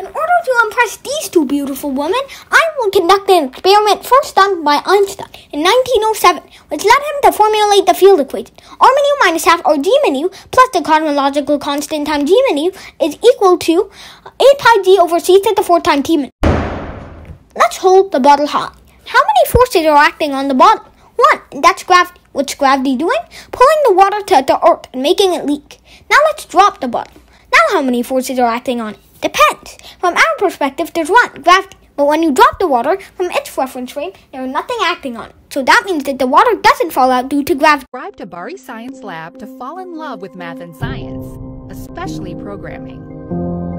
In order to impress these two beautiful women, I will conduct an experiment first done by Einstein in 1907, which led him to formulate the field equation. R minus half or G mu plus the cosmological constant times G mu is equal to 8 pi G over C to the 4 times T mu. Let's hold the bottle high. How many forces are acting on the bottle? One, that's gravity. What's gravity doing? Pulling the water to the earth and making it leak. Now let's drop the bottle. Now how many forces are acting on it? Depends. From our perspective, there's one, gravity. But when you drop the water from its reference frame, there is nothing acting on it. So that means that the water doesn't fall out due to gravity. Subscribe to Bari Science Lab to fall in love with math and science, especially programming.